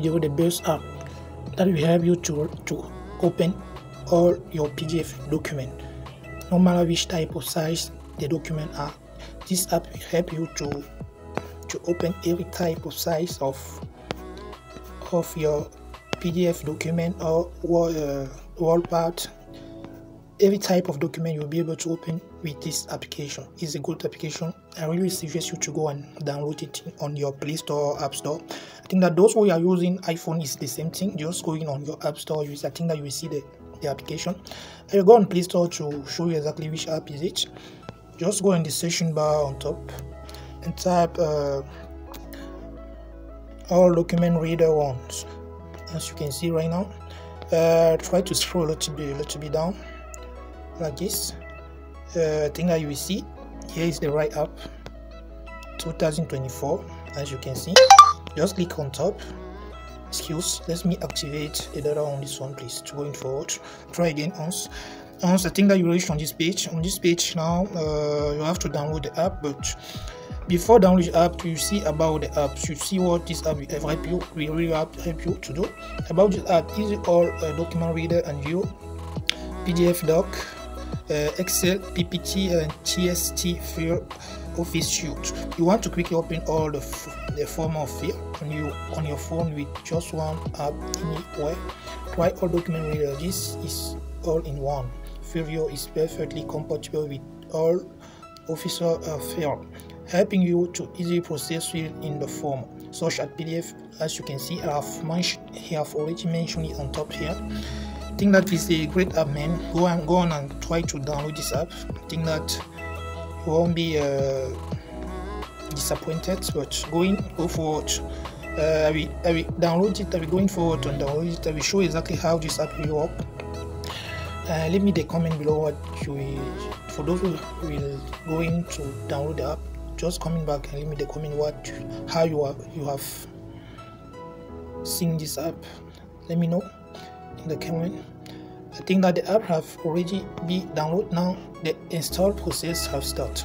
video the best app that will help you to to open all your pdf document. No matter which type of size the document are this app will help you to to open every type of size of of your pdf document or uh, word part every type of document you'll be able to open with this application it's a good application. I really suggest you to go and download it on your play store or app store. I think that those who are using iphone is the same thing just going on your app store. Use i think that you will see the, the application. I will go on play store to show you exactly which app is it. Just go in the search bar on top and type uh, all document reader ones. As you can see right now uh, try to scroll a little bit a little bit down like this uh, thing that you will see here is the right app 2024 as you can see. Just click on top. Skills let me activate the data on this one please. To going forward try again once once i think that you reach on this page on this page now uh, you have to download the app but before download the app you see about the app. You see what this app will help you will really help you to do. About this app is all document reader and view pdf doc Excel, PPT, and TXT file Office Suite. You want to quickly open all the, the form of file on you on your phone with just one app anywhere. Try all document reader. This is all in one. Filio is perfectly compatible with all officer uh, file, helping you to easily process field in the form, such as PDF. As you can see, I have mentioned, I have already mentioned it on top here think that is a great app man. Go and go on and try to download this app. I think that you won't be uh, disappointed but going go forward uh, I, will, I will download it I will going forward and download it. I will show exactly how this app will work. Uh, leave me the comment below what you will for those who will going to download the app just coming back and leave me the comment what how you have you have seen this app. Let me know the comment I think that the app have already been downloaded. Now the install process have started.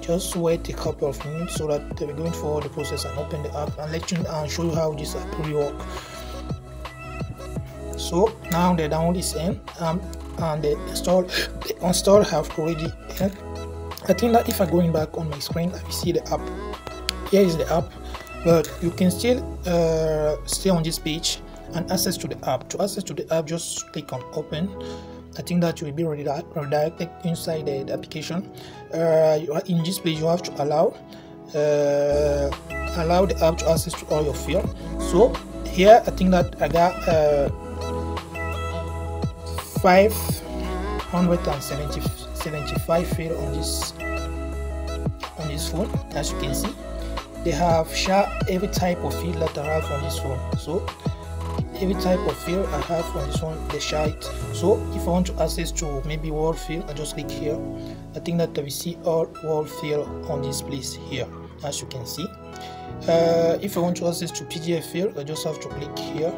Just wait a couple of minutes so that we're going forward the process and open the app and let you and show you how this app will work. So now the download is in um, and the install the install have already in. I think that if I'm going back on my screen I see the app. Here is the app but you can still uh, stay on this page and access to the app to access to the app just click on open I think that you will be redirected inside the, application. Uh, in this place you have to allow uh, allow the app to access to all your field. So here, I think that I got uh, 575 field on this on this phone. As you can see, they have share every type of field that I have on this phone. So every type of field I have on this one the shite. So if I want to access to maybe Word field I just click here. I think that we see all Word field on this place here as you can see. Uh, if I want to access to PDF field I just have to click here.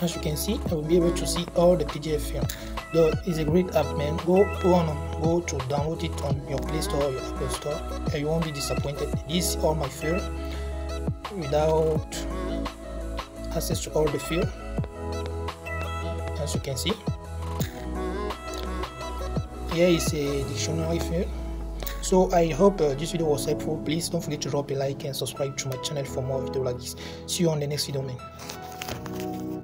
As you can see I will be able to see all the PDF field. Though it's a great app man. Go go on go to download it on your play store or your apple store. And you won't be disappointed. This is all my field without access to all the field as you can see. Here is a dictionary field. So i hope uh, this video was helpful. Please don't forget to drop a like and subscribe to my channel for more videos like this. See you on the next video man